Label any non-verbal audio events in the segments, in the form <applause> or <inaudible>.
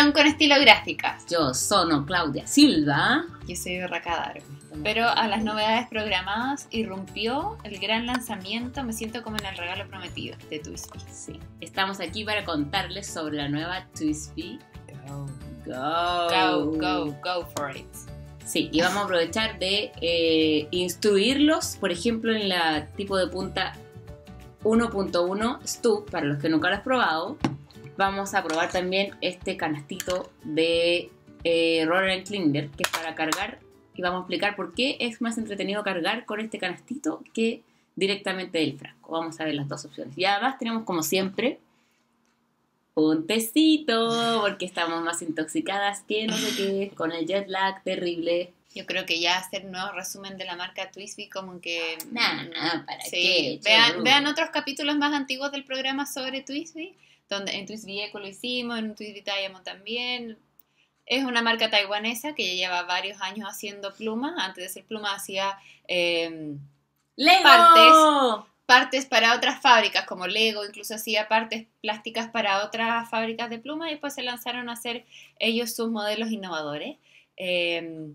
Con estilo gráfica. Yo sono Claudia Silva. Yo soy Racadar. Pero a las novedades programadas irrumpió el gran lanzamiento. Me siento como en el regalo prometido de Twisby. Sí, estamos aquí para contarles sobre la nueva Twisby. Go. Go, Go, go, go for it. Sí, y vamos a aprovechar de eh, instruirlos, por ejemplo, en la tipo de punta 1.1 Stu, para los que nunca lo has probado. Vamos a probar también este canastito de eh, Roller Klinger, que es para cargar, y vamos a explicar por qué es más entretenido cargar con este canastito que directamente del frasco. Vamos a ver las dos opciones. Y además tenemos, como siempre, un tecito, porque estamos más intoxicadas que no sé qué, con el jet lag terrible. Yo creo que ya hacer un nuevo resumen de la marca Twisby como que... Nah, nah, ¿para Sí, qué? vean, vean otros capítulos más antiguos del programa sobre Twisby, donde en Twisby Eco lo hicimos, en Twisby Diamond también. Es una marca taiwanesa que ya lleva varios años haciendo plumas. Antes de ser pluma hacía eh, ¡Lego! partes. partes para otras fábricas, como Lego, incluso hacía partes plásticas para otras fábricas de plumas y después se lanzaron a hacer ellos sus modelos innovadores. Eh,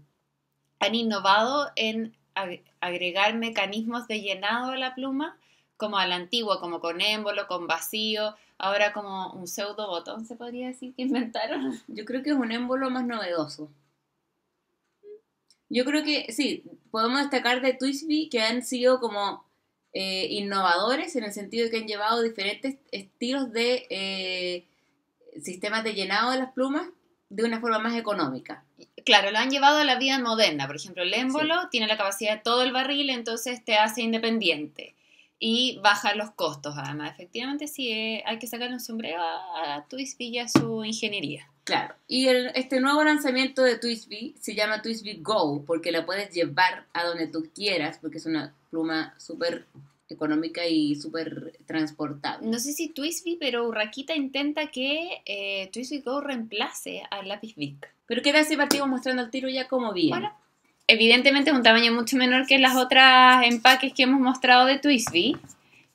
han innovado en ag- agregar mecanismos de llenado a la pluma, como a la antigua, como con émbolo, con vacío, ahora como un pseudo botón, se podría decir que inventaron. Yo creo que es un émbolo más novedoso. Yo creo que sí, podemos destacar de Twisby que han sido como eh, innovadores en el sentido de que han llevado diferentes estilos de eh, sistemas de llenado de las plumas de una forma más económica. Claro, lo han llevado a la vida moderna. Por ejemplo, el émbolo tiene la capacidad de todo el barril, entonces te hace independiente y baja los costos. Además, efectivamente, sí, eh, hay que sacarle un sombrero a, a Twisby y a su ingeniería. Claro. Y el- este nuevo lanzamiento de Twisby se llama Twisby Go porque la puedes llevar a donde tú quieras porque es una pluma súper económica y súper transportable. No sé si Twisby, pero Urraquita intenta que eh, Twisby Go reemplace al lápiz Bic. Pero qué tal si partimos mostrando el tiro ya como bien. Bueno. Evidentemente es un tamaño mucho menor que las otras empaques que hemos mostrado de Twisby.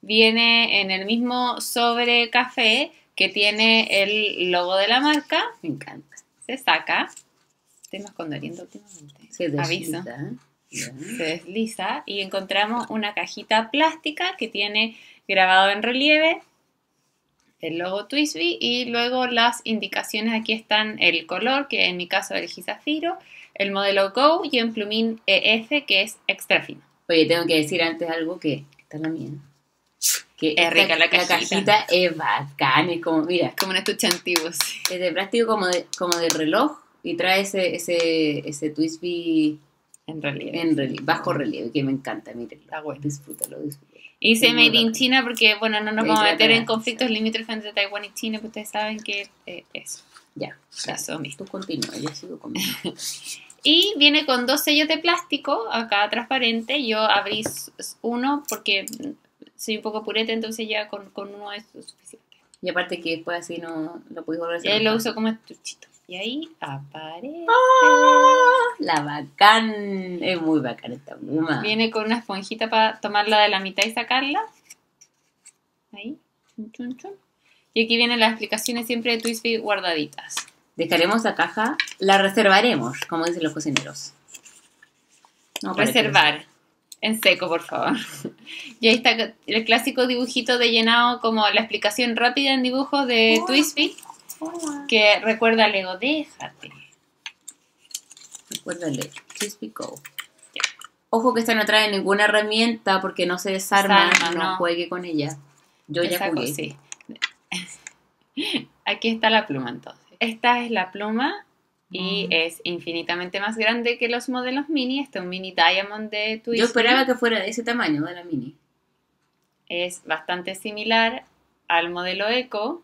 Viene en el mismo sobre café que tiene el logo de la marca. Me encanta. Se saca. Estoy más condoriendo últimamente. Se Aviso. desliza. Ya. Se desliza y encontramos una cajita plástica que tiene grabado en relieve el logo Twisby y luego las indicaciones aquí están el color, que en mi caso elegí zafiro, el modelo Go y en plumín EF que es extra fino. Oye, tengo que decir antes algo que esta es la mía. Que Es rica la cajita. cajita es bacán, es como, mira, Como un estuche antiguo. sí. es de plástico como de, como de reloj y trae ese, ese, ese Twisby En relieve. en relieve, bajo relieve, que me encanta, mírenlo. Está bueno. Disfrútalo, disfrútalo. Es muy Made in. China porque, bueno, no nos vamos a meter en conflictos limítrofes entre Taiwán y China, pues ustedes saben que eh, eso. Ya, Eso mismo. tú continúa, yo sigo conmigo. <laughs> Y viene con dos sellos de plástico, acá transparente. Yo abrí uno porque soy un poco pureta, entonces ya con, con uno es suficiente. Y aparte que después así no lo puedes volver a Y lo uso como estuchito. Y ahí aparece. ¡Ah! La bacán, es muy bacán esta pluma. Viene con una esponjita para tomarla de la mitad y sacarla. Ahí. Chun, chun, chun. Y aquí vienen las explicaciones siempre de Twisby guardaditas. Dejaremos la caja, la reservaremos, como dicen los cocineros. No, Reservar. En seco, por favor. Y ahí está el clásico dibujito de llenado, como la explicación rápida en dibujos de Twisby, que recuerda al Lego. Déjate. Recuérdale, Crispy Go. Ojo que esta no trae ninguna herramienta porque no se desarma, Desarma, no, no. juegue con ella. Yo ya saco, jugué. sí. <laughs> Aquí está la pluma entonces. Esta es la pluma y Mm. es infinitamente más grande que los modelos mini. Este es un mini Diamond de Twisby. Yo esperaba que fuera de ese tamaño, de la mini. Es bastante similar al modelo Eco,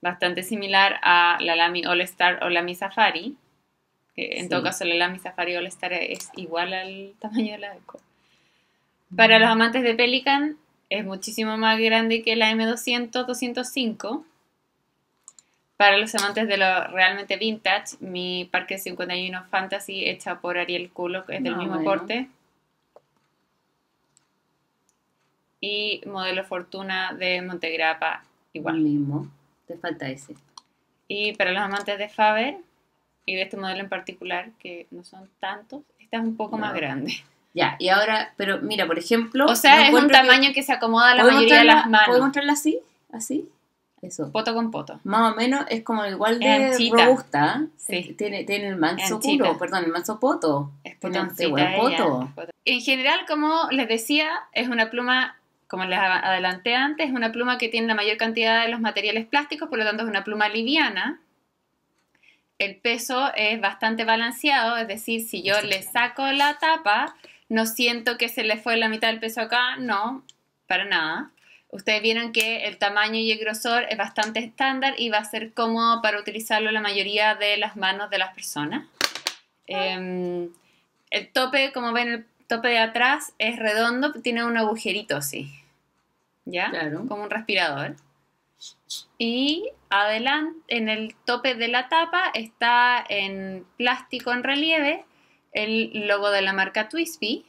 bastante similar a la Lamy All Star o Lamy Safari. Que en Sí. todo caso la Lamy Safari All Star es igual al tamaño de la Eco. Para los amantes de Pelican es muchísimo más grande que la M200-205. Para los amantes de lo realmente vintage, mi Parque 51 Fantasy hecha por Ariel Kulo, que es del No, mismo bueno. corte. y modelo Fortuna de Montegrappa igual. mismo. Te falta ese. Y para los amantes de Faber y de este modelo en particular, que no son tantos, esta es un poco más No. grande. Ya, y ahora, pero mira, por ejemplo. O sea, es un encuentro que- tamaño que se acomoda a la ¿Puedo mayoría de las ¿Puedo manos. mostrarla así? ¿Así? Eso. Poto con poto. Más o menos es como igual de Anchita. robusta. Sí. Tiene, tiene el manso Anchita. culo, perdón, el manso poto. Es este ella, poto. En general, como les decía, es una pluma, como les adelanté antes, es una pluma que tiene la mayor cantidad de los materiales plásticos, por lo tanto es una pluma liviana. El peso es bastante balanceado, es decir, si yo le saco la tapa, no siento que se le fue la mitad del peso acá, no, para nada. Ustedes vieron que el tamaño y el grosor es bastante estándar y va a ser cómodo para utilizarlo la mayoría de las manos de las personas. Em, el tope, como ven, el tope de atrás es redondo, tiene un agujerito así. ¿Ya? Claro. Como un respirador. Y adelante, en el tope de la tapa está en plástico en relieve el logo de la marca Twisby.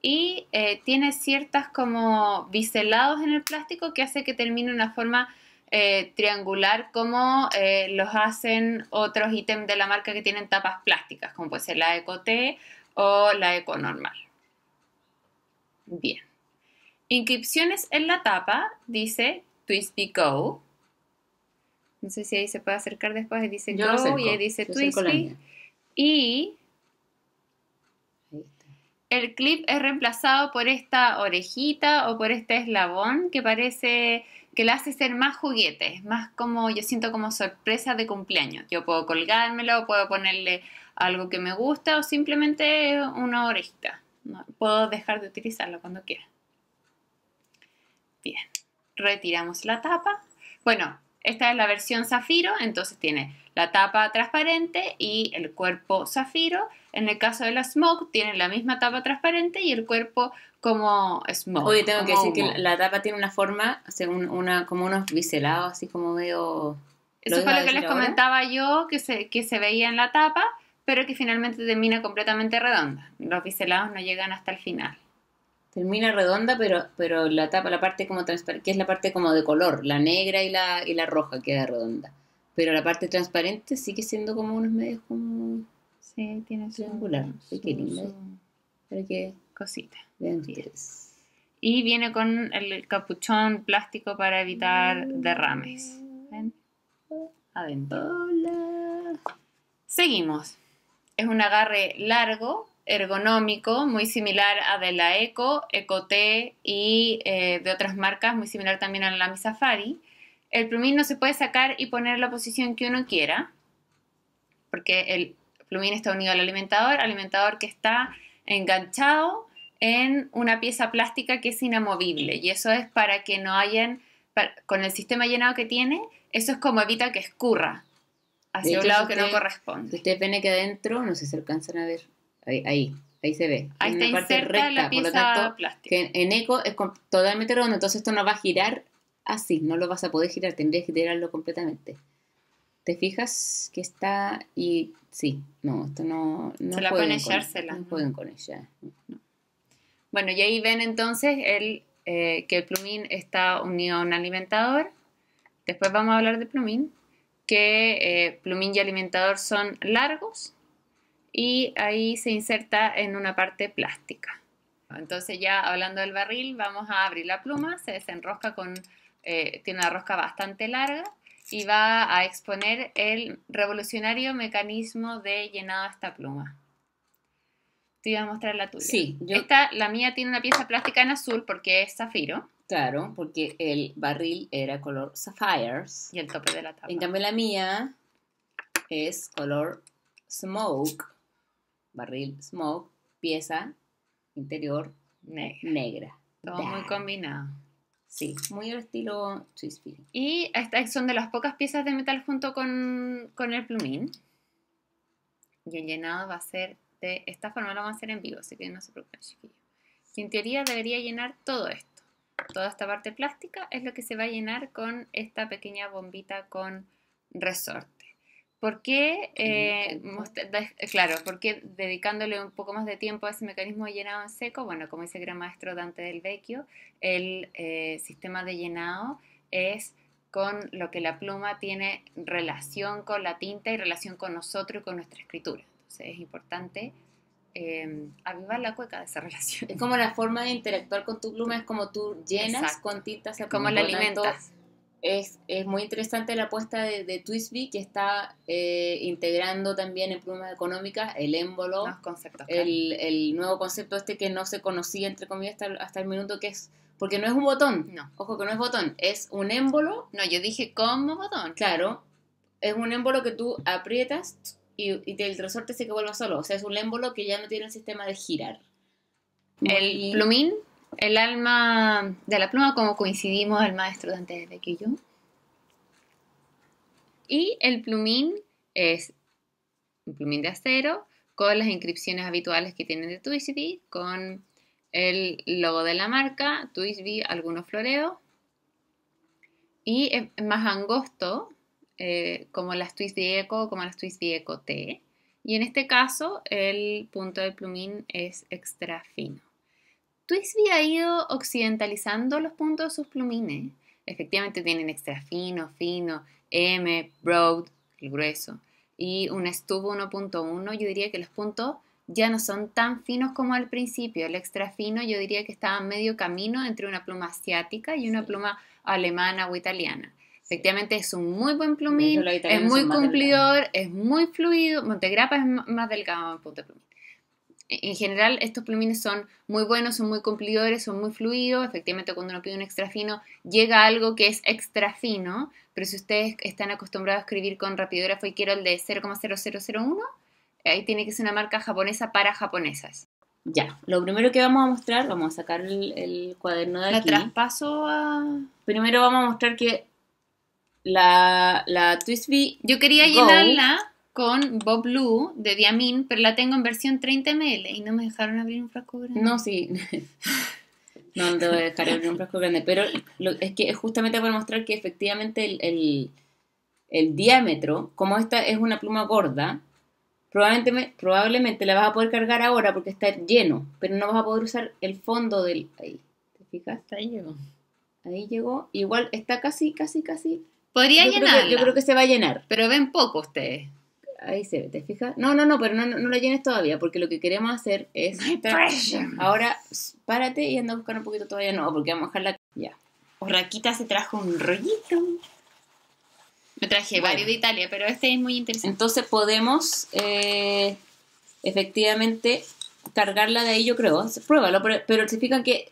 Y eh, tiene ciertas como biselados en el plástico que hace que termine una forma eh, triangular como eh, los hacen otros ítems de la marca que tienen tapas plásticas, como puede ser la Eco T o la Eco Normal. Bien. Inscripciones en la tapa dice Twisby Go. No sé si ahí se puede acercar después, ahí dice Yo Go y ahí dice mía. Y. el clip es reemplazado por esta orejita o por este eslabón que parece que le hace ser más juguete, más como yo siento como sorpresa de cumpleaños. Yo puedo colgármelo, puedo ponerle algo que me gusta o simplemente una orejita. No, puedo dejar de utilizarlo cuando quiera. Bien, retiramos la tapa. Bueno, esta es la versión zafiro, entonces tiene la tapa transparente y el cuerpo zafiro. En el caso de la Smoke, tiene la misma tapa transparente y el cuerpo como Smoke. Oye, tengo que decir que humo. la, la tapa tiene una forma, o sea, un- una, como unos biselados, así como medio... Eso ¿Lo fue lo que les ahora? comentaba yo, que se, que se veía en la tapa, pero que finalmente termina completamente redonda. Los biselados no llegan hasta el final. Termina redonda, pero, pero la tapa, la parte como transparente, que es la parte como de color, la negra y la, y la roja queda redonda. Pero la parte transparente sigue siendo como unos medios como... Sí, tiene su, Triangular. Su Para que cosita. vean ustedes. Y viene con el capuchón plástico para evitar derrames. ¿Ven? Adentro. Hola. Seguimos. Es un agarre largo, ergonómico, muy similar a de la Eco, Eco T y eh, de otras marcas, muy similar también a la Mi Safari. El plumín no se puede sacar y poner la posición que uno quiera, porque el plumín está unido al alimentador, alimentador que está enganchado en una pieza plástica que es inamovible y eso es para que no hayan, con el sistema llenado que tiene, eso es como evita que escurra hacia un lado si que no corresponde. Si ustedes ven aquí adentro, no sé si alcanzan a ver. Ahí, ahí, ahí se ve. Ahí está una parte inserta la recta, por lo pieza tanto, plástica. que en, en eco es totalmente redondo, entonces esto no va a girar así, no lo vas a poder girar, tendrías que tirarlo completamente. ¿Te fijas que está y sí, no, esto no, no Se la pueden con- echársela, No jueguen con ella. Bueno, y ahí ven entonces el, eh, que el plumín está unido a un alimentador. Después vamos a hablar de plumín, que eh, plumín y alimentador son largos y ahí se inserta en una parte plástica. Entonces ya hablando del barril, vamos a abrir la pluma, se desenrosca con, eh, tiene una rosca bastante larga y va a exponer el revolucionario mecanismo de llenado de esta pluma. Te iba a mostrar la tuya. Sí, yo, Esta, la mía tiene una pieza plástica en azul porque es zafiro claro, porque el barril era color sapphires. y el tope de la tapa. En cambio la mía es color smoke, barril smoke, pieza interior Negra. negra. Todo muy combinado. Sí, muy al estilo Film. Y estas son de las pocas piezas de metal junto con, con el plumín. Y el llenado va a ser de esta forma, lo vamos a hacer en vivo, así que no se preocupen, chiquillos. Y en teoría debería llenar todo esto. Toda esta parte plástica es lo que se va a llenar con esta pequeña bombita con resorte. ¿Por qué, eh, de- claro, por qué dedicándole un poco más de tiempo a ese mecanismo de llenado en seco? Bueno, como dice el gran maestro Dante del Vecchio, el eh, sistema de llenado es con lo que la pluma tiene relación con la tinta y relación con nosotros y con nuestra escritura. Entonces es importante eh, avivar la cueca de esa <laughs> relación. Es como la forma de interactuar con tu pluma, es como tú llenas Exacto. con tinta Como la alimentas. Es, es muy interesante la apuesta de, de Twisby que está eh, integrando también en plumas económicas el émbolo, conceptos. claro. el, el nuevo concepto este que no se conocía entre comillas hasta, el- hasta el minuto que es, porque no es un botón, No, ojo que no es botón, es un émbolo, no, yo dije como botón. claro, es un émbolo que tú aprietas y, y el resorte se que vuelva solo, o sea, es un émbolo que ya no tiene el sistema de girar. El plumín, el alma de la pluma, como coincidimos el maestro Dante de y yo. Y el plumín es un plumín de acero con las inscripciones habituales que tienen de Twisby, con el logo de la marca, Twisby, algunos floreos. Y es más angosto, eh, como las Twisby Eco, como las Twisby Eco T. Y en este caso, el punto del plumín es extra fino. Twisby ha ido occidentalizando los puntos de sus plumines. Efectivamente tienen extra fino, fino, M, broad, el grueso, y un Stub 1.1. Yo diría que los puntos ya no son tan finos como al principio. El extra fino yo diría que estaba medio camino entre una pluma asiática y una pluma alemana o italiana. Efectivamente es un muy buen plumín, es muy cumplidor, es muy fluido. Montegrappa es más delgado en punto de plumín. En general, estos plumines son muy buenos, son muy cumplidores, son muy fluidos. Efectivamente, cuando uno pide un extra fino, llega algo que es extra fino. Pero si ustedes están acostumbrados a escribir con rapidógrafo y quiero el de 0,0001, ahí tiene que ser una marca japonesa para japonesas. Ya, lo primero que vamos a mostrar, vamos a sacar el, el cuaderno de La aquí. traspaso a... Primero vamos a mostrar que la, la Twisby Yo quería Go. llenarla con Bob Blue de Diamin, pero la tengo en versión 30 ml y no me dejaron abrir un frasco grande. No, sí. <laughs> No, no te voy a dejar abrir un frasco grande, pero lo- es que es justamente para mostrar que efectivamente el, el- el diámetro, como esta es una pluma gorda, probablemente, probablemente la vas a poder cargar ahora porque está lleno, pero no vas a poder usar el fondo del... Ahí, ¿te fijas? Ahí llegó. Ahí llegó. Igual está casi, casi, casi... Podría Yo creo, llenarla, que, yo creo que se va a llenar. pero ven poco ustedes. Ahí se ve, ¿te fijas? No, no, no, pero no, no, no la llenes todavía, porque lo que queremos hacer es... pressure. Ahora, párate y anda a buscar un poquito todavía, no, porque vamos a dejarla... Ya. Raquita se trajo un rollito. Me traje Bueno. varios de Italia, pero este es muy interesante. Entonces podemos, eh, efectivamente, cargarla de ahí, yo creo. Pruébalo, pero, pero se fijan que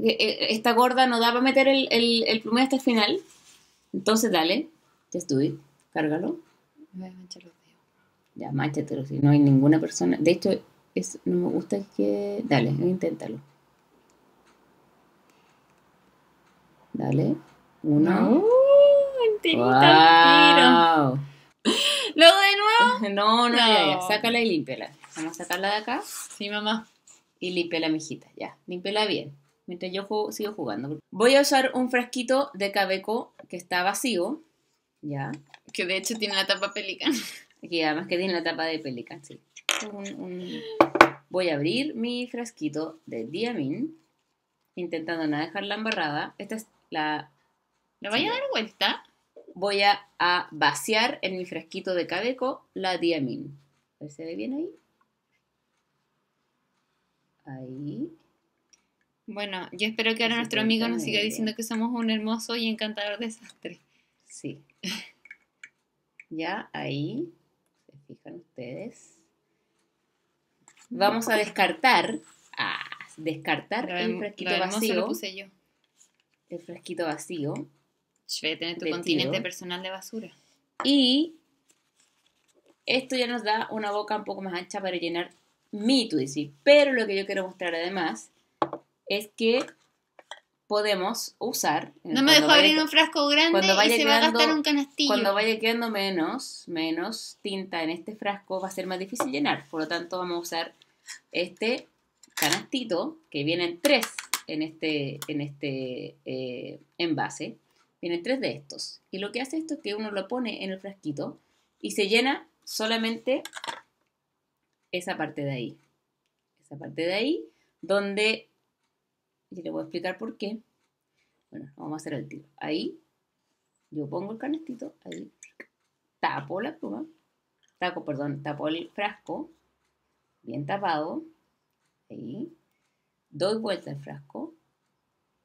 eh, esta gorda no da para meter el, el, el plumón hasta el final. Entonces, dale, just do it, cárgalo. Voy a manchar los dedos. Ya, máchatelo, si no hay ninguna persona. De hecho, es, no me gusta que. Dale, inténtalo. Dale. Uno. Uh, ¡Wow! Luego de nuevo. <laughs> No, no, ya, ya. No. Sácala y límpiala. Vamos a sacarla de acá Sí, mamá. y límpiala, mijita. Ya, límpiala bien. Mientras yo juego- sigo jugando. Voy a usar un frasquito de Cabeco que está vacío. Ya. Que de hecho tiene la tapa pelican. <laughs> Aquí además que tiene la tapa de Pelican, sí. Un- un- Voy a abrir mi frasquito de Diamin, intentando no dejarla embarrada. Esta es la... ¿Le voy a dar vuelta? Voy a, a vaciar en mi frasquito de Cabeco la Diamin. A ver, ¿Se ve bien ahí? Ahí. Bueno, yo espero que ahora nuestro amigo nos siga diciendo que somos un hermoso y encantador desastre. Sí. Ya, ahí. Fijan ustedes. Vamos a descartar. Ah, descartar el frasquito vacío. lo puse yo. El frasquito vacío. Voy a tener tu continente tiro. personal de basura. Y esto ya nos da una boca un poco más ancha para llenar mi Twisty. Pero lo que yo quiero mostrar además es que podemos usar. No me dejó abrir un frasco grande cuando vaya y se va a gastar un canastillo. Cuando vaya quedando menos, menos tinta en este frasco, va a ser más difícil llenar. Por lo tanto, vamos a usar este canastito, que vienen tres en este, en este eh, envase. Vienen tres de estos. Y lo que hace esto es que uno lo pone en el frasquito y se llena solamente esa parte de ahí. Esa parte de ahí, donde, y le voy a explicar por qué. Bueno, vamos a hacer el tiro. Ahí, yo pongo el canestito, ahí, tapo la pluma, taco, perdón, tapo el frasco, bien tapado, ahí, doy vuelta al frasco,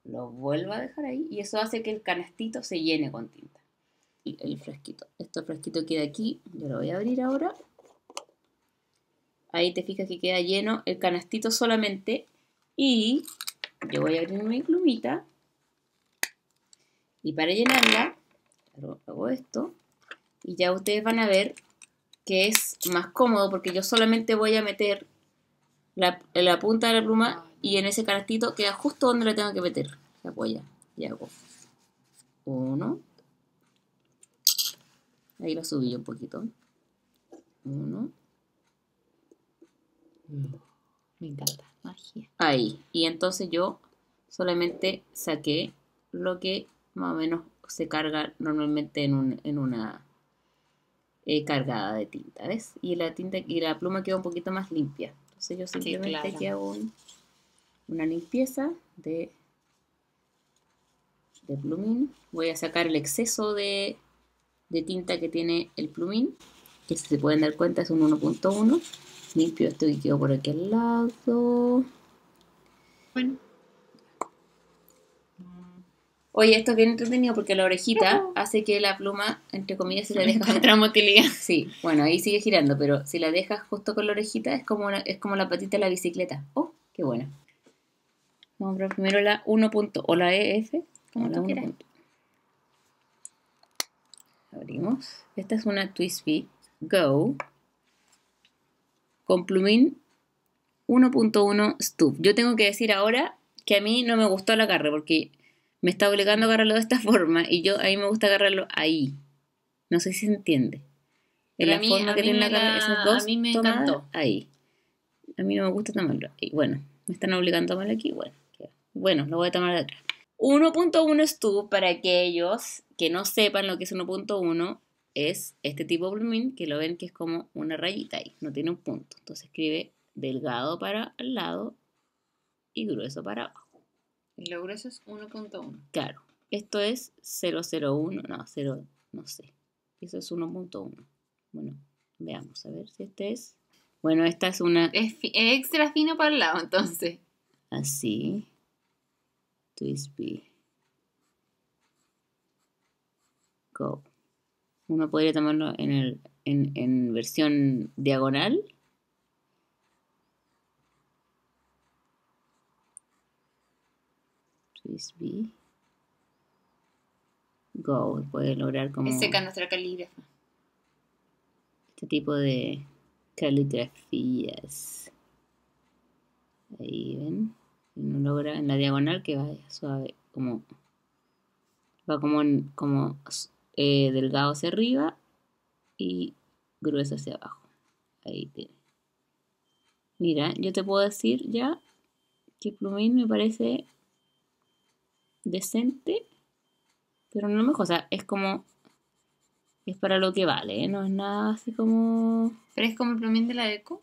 lo vuelvo a dejar ahí y eso hace que el canastito se llene con tinta. El, el frasquito. Este frasquito queda aquí, yo lo voy a abrir ahora. Ahí te fijas que queda lleno el canastito solamente y yo voy a abrir mi plumita y para llenarla hago esto y ya ustedes van a ver que es más cómodo porque yo solamente voy a meter la, la punta de la pluma y en ese canastito queda justo donde la tengo que meter. Se apoya y hago uno. Ahí lo subí un poquito. Uno. Me encanta. Magia. Ahí. Y entonces yo solamente saqué lo que más o menos se carga normalmente en, un, en una eh, cargada de tinta, ¿ves? Y la tinta y la pluma queda un poquito más limpia. Entonces yo simplemente claro. aquí hago un- una limpieza de, de plumín. Voy a sacar el exceso de, de tinta que tiene el plumín, que si se pueden dar cuenta es un 1.1. Limpio esto que quedó por aquí al lado. Bueno. Oye, esto es bien entretenido porque la orejita hace que la pluma, entre comillas, se la deja Encontramos utilidad. <laughs> Sí, bueno, ahí sigue girando, pero si la dejas justo con la orejita es como, una- es como la patita de la bicicleta. ¡Oh, qué buena! Vamos a probar primero la 1. punto- o la EF. Como la tú 1. quieras. punto. Abrimos. Esta es una Twisby Go con plumín 1.1 Stuff. Yo tengo que decir ahora que a mí no me gustó el agarre porque me está obligando a agarrarlo de esta <laughs> forma y yo a mí me gusta agarrarlo ahí. No sé si se entiende. En la a mí- forma a que tiene la la- esas a dos mí me tomadas, encantó. ahí. A mí no me gusta tomarlo. Y bueno, me están obligando a tomarlo aquí. Bueno, bueno, lo voy a tomar de atrás. 1.1 Stu, para aquellos que no sepan lo que es 1.1, es este tipo de plumín que lo ven que es como una rayita ahí, no tiene un punto. Entonces escribe delgado para al lado y grueso para abajo. Y lo grueso es 1.1. Claro, esto es 001, no, 0, no sé. Eso es 1.1. Bueno, veamos, a ver si este es. Bueno, esta es una Es, fi- es extra fino para el lado, entonces. así. Twisby. Go. Uno podría tomarlo en, el, en, en versión diagonal. Twisby. Go. Puede lograr como Es seca nuestra calígrafa. este tipo de caligrafías. Ahí ven. Y uno logra en la diagonal que vaya suave, como va como, en- como eh, delgado hacia arriba y grueso hacia abajo. Ahí tiene. Mira, yo te puedo decir ya que plumín me parece decente, pero no mejor. O sea, es como es para lo que vale, ¿eh? no es nada así como Pero es como el plumín de la eco.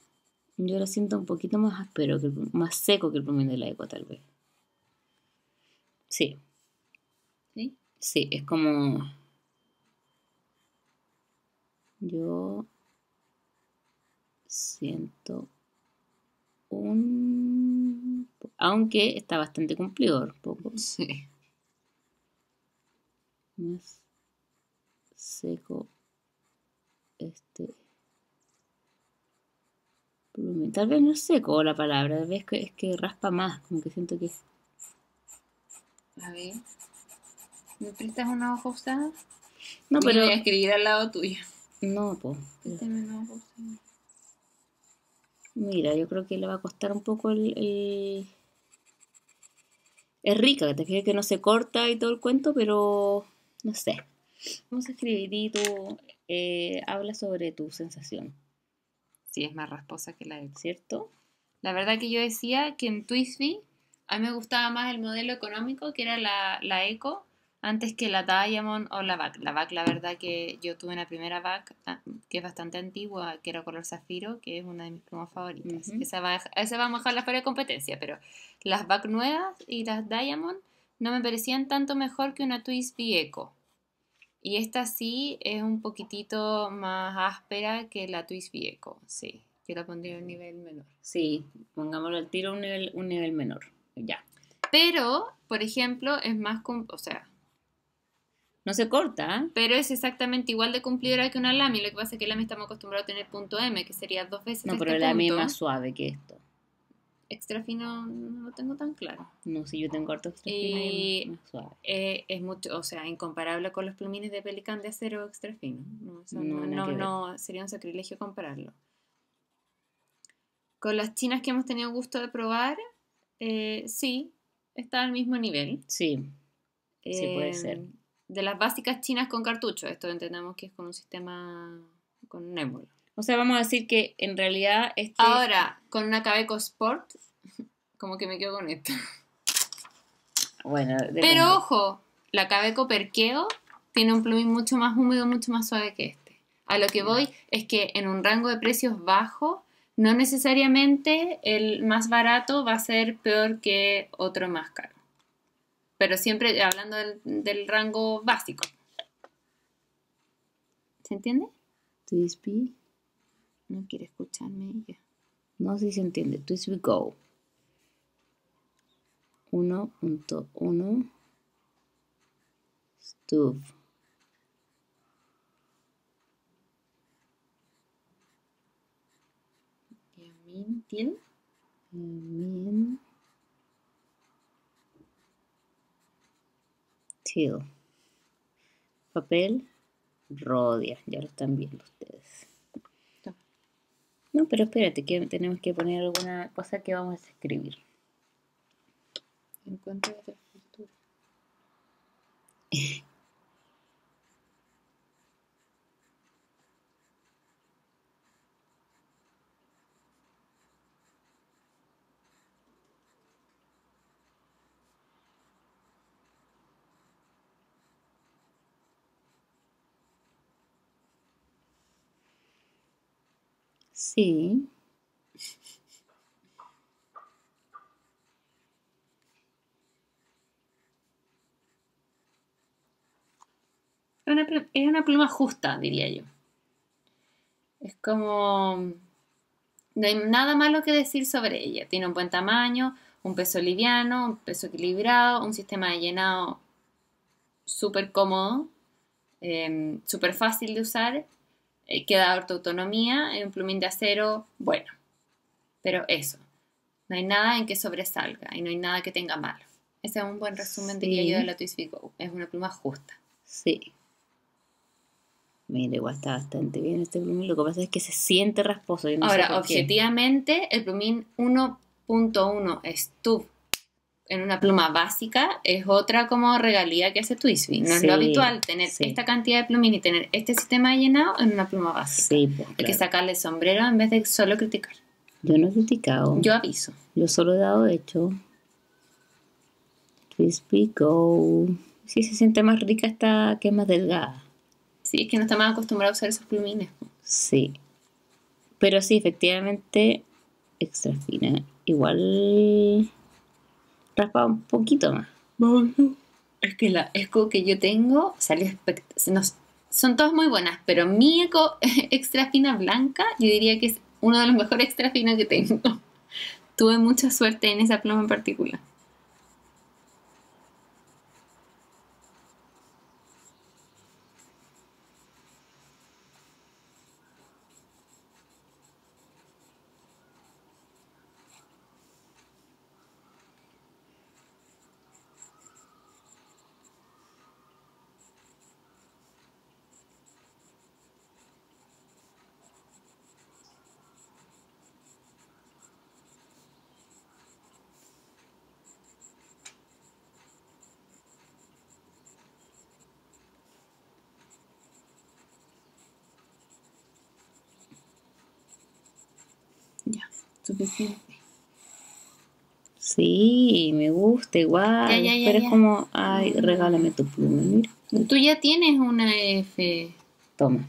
yo lo siento un poquito más áspero, que el más seco que el plumín de la eco, tal vez. Sí, ¿Sí? sí, es como. Yo siento un. Aunque está bastante cumplidor, un poco Sí. más seco este. Tal vez no es seco la palabra, tal vez que es que raspa más, como que siento que A ver. ¿Me prestas una hoja usada? no, pero voy a escribir al lado tuyo. No, pues usada. mira, yo creo que le va a costar un poco el, el- es rica, que te fijas que no se corta y todo el cuento, pero no sé. Vamos a escribir y tú eh, habla sobre tu sensación, Sí, es más rasposa que la eco. ¿cierto? La verdad que yo decía que en Twisby a mí me gustaba más el modelo económico, que era la, la eco, antes que la Diamond o la VAC. La VAC, la verdad que yo tuve una primera VAC ah, que es bastante antigua, que era color zafiro, que es una de mis plumas favoritas. Esa, va, a- esa vamos a dejarla fuera de competencia, pero las VAC nuevas y las Diamond no me parecían tanto mejor que una Twist V Eco. Y esta sí es un poquitito más áspera que la Twist V Eco, sí. Yo la pondría en un nivel menor. Sí, pongámoslo al tiro a un nivel, un nivel menor. Ya. Pero, por ejemplo, es más, o sea, No se corta, ¿eh? pero es exactamente igual de cumplidora que una Lamy. Lo que pasa es que Lamy estamos acostumbrados a tener punto M, que sería dos veces No, este pero la mía es más suave que esto. Extra fino no lo tengo tan claro. No, si yo tengo harto extra fina y Y- es más, suave. Eh, es mucho, o sea, incomparable con los plumines de Pelican de acero extra fino. No, eso No, sería un sacrilegio compararlo. Con las chinas que hemos tenido gusto de probar, eh, sí, está al mismo nivel. Sí, Sí, puede Eh, ser. De las básicas chinas con cartucho, esto entendemos que es con un sistema con Nebula. o sea, vamos a decir que en realidad este... Ahora, con una Cabeco Sport, <laughs> como que me quedo con esto. bueno, depende. Pero ojo, la Cabeco Perqueo tiene un plumín mucho más húmedo, mucho más suave que este. A lo que voy es que en un rango de precios bajo, no necesariamente el más barato va a ser peor que otro más caro. Pero siempre hablando del, del rango básico. ¿Se entiende? Twisby, No quiere escucharme ella. no sé si se entiende. Twisby Go. 1.1 Stuff. Yamin Til. Papel. Rodia. Ya lo están viendo ustedes. No, pero espérate, que tenemos que poner alguna cosa que vamos a escribir. Encuentro de cultura. <laughs> Sí. Es una, pluma justa, diría yo. Es como... No hay nada malo que decir sobre ella. Tiene un buen tamaño, un peso liviano, un peso equilibrado, un sistema de llenado súper cómodo, eh, súper fácil de usar, eh, que da harta autonomía, es un plumín de acero bueno. Pero eso, no hay nada en que sobresalga y no hay nada que tenga malo. Ese es un buen resumen, Sí. yo, de la Twisby Go. Es una pluma justa. Sí. Mira, igual está bastante bien este plumín. Lo que pasa es que se siente rasposo. no Ahora, qué. objetivamente, el plumín 1.1 Stuff en una pluma básica es otra como regalía que hace Twisby. No es lo habitual tener sí. esta cantidad de plumín y tener este sistema de llenado en una pluma básica. Sí, pues, Hay que sacarle el sombrero en vez de solo criticar. Yo no he criticado. Yo aviso. Yo solo he dado hecho. Crispy Go. Sí, se siente más rica esta que es más delgada. Sí, es que no estamos acostumbrados a usar esos plumines. Sí. Pero sí, efectivamente, extra fina. Igual raspa un poquito más. Es que la eco que yo tengo salió espect- nos- Son todas muy buenas, pero mi eco <laughs> extra fina blanca, yo diría que es uno de los mejores extra finos que tengo. <laughs> Tuve mucha suerte en esa pluma en particular. Ya, suficiente. Sí, me gusta igual. Ya, ya, ya, pero es como, ay, Mm. regálame tu pluma, mira. Tú ya tienes una F. Toma.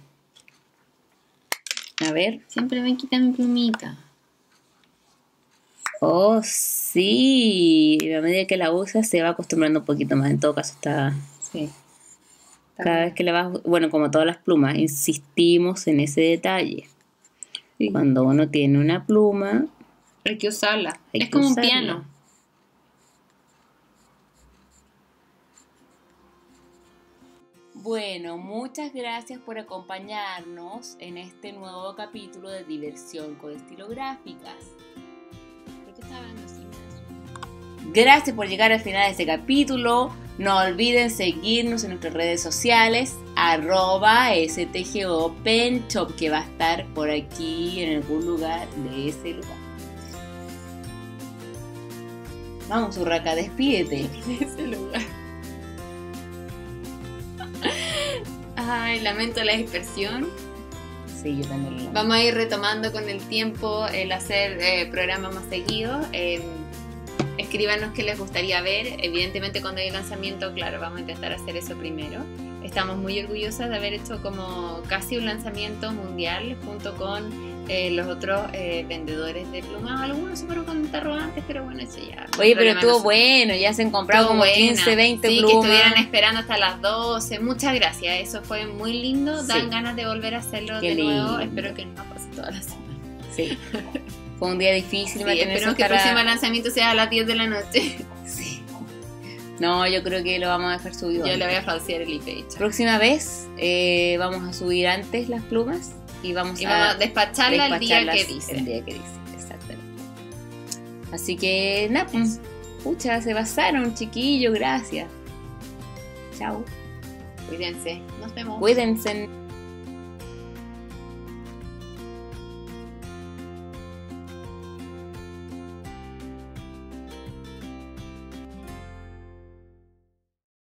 A ver. Siempre me quita mi plumita. Oh, sí. A medida que la usas se va acostumbrando un poquito más. En todo caso, está. Sí. Cada vez que le vas. Bueno, como todas las plumas, insistimos en ese detalle. Sí. Cuando uno tiene una pluma, Hay que usarla. Hay es que como usarla. un piano. Bueno, muchas gracias por acompañarnos en este nuevo capítulo de Diversión con Estilográficas. ¿Por qué estaba hablando así? Gracias por llegar al final de este capítulo. No olviden seguirnos en nuestras redes sociales, arroba STGO que va a estar por aquí en algún lugar de ese lugar. Vamos, Urraca, despídete. <laughs> En ese lugar. <laughs> Ay, lamento la dispersión. Sí, yo también Vamos a ir retomando con el tiempo el hacer eh, programas más seguidos. Eh, escríbanos qué les gustaría ver. Evidentemente cuando hay lanzamiento, claro, vamos a intentar hacer eso primero. Estamos muy orgullosas de haber hecho como casi un lanzamiento mundial junto con eh, los otros eh, vendedores de plumas. Algunos se fueron con interrogantes, pero bueno, eso ya. Oye, pero estuvo nosotros. bueno, ya se han comprado como buena. 15, 20 sí, plumas. que estuvieran esperando hasta las 12. Muchas gracias, eso fue muy lindo. Dan Sí. ganas de volver a hacerlo Qué de nuevo. lindo. Espero que no pase toda la semana. Sí. <laughs> Fue un día difícil. Sí, espero que el próximo lanzamiento sea a las 10 de la noche. <laughs> Sí. No, yo creo que lo vamos a dejar subido. Yo antes. le voy a falsear el IP. Próxima vez eh, vamos a subir antes las plumas y vamos Y a vamos a despacharla el día que dice. El día que dice, exactamente. Así que, nada, pues, pucha, se pasaron, chiquillos, gracias. Chao. Cuídense. Nos vemos. Cuídense.